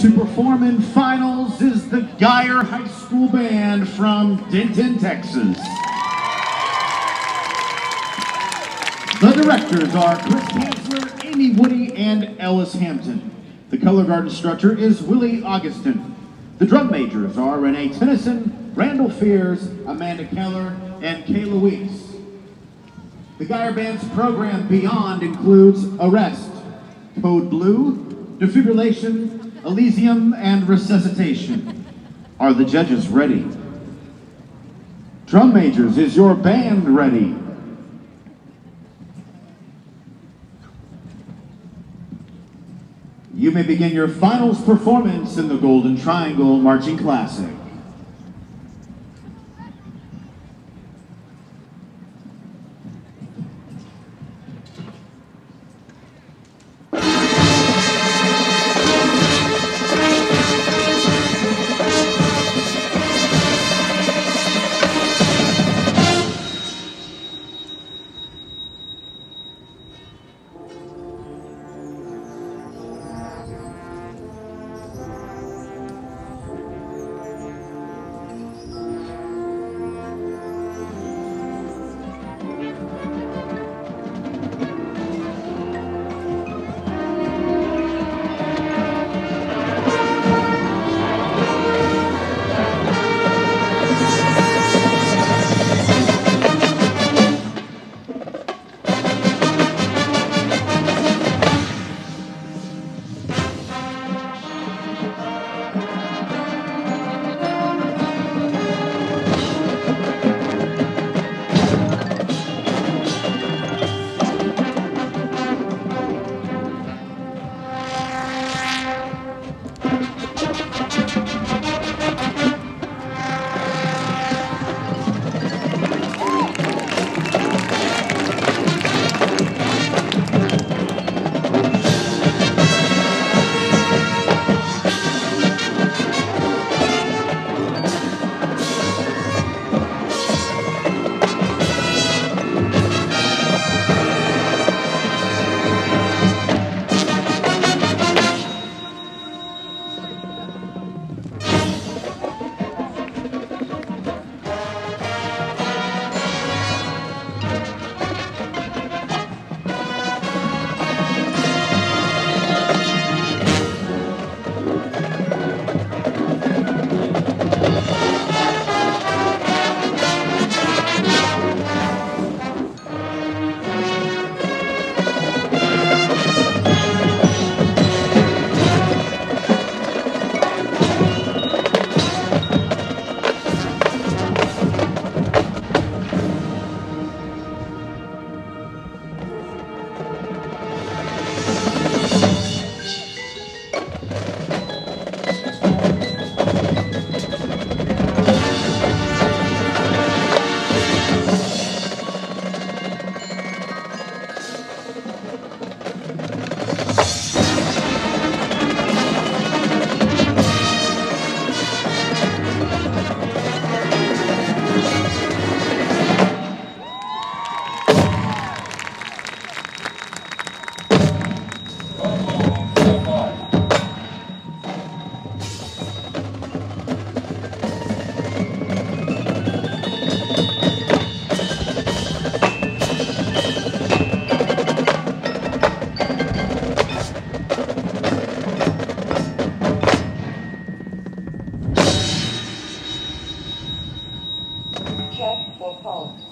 To perform in finals is the Guyer High School Band from Denton, Texas. The directors are Chris Kanzler, Amy Woody, and Ellis Hampton. The color guard instructor is Willie Augustin. The drum majors are Renee Tennyson, Randall Fears, Amanda Keller, and Kay Louise. The Guyer Band's program Beyond includes Arrest, Code Blue, Defibrillation, Elysium, and Resuscitation. Are the judges ready? Drum majors, is your band ready? You may begin your finals performance in the Golden Triangle Marching Classic. check will pulse.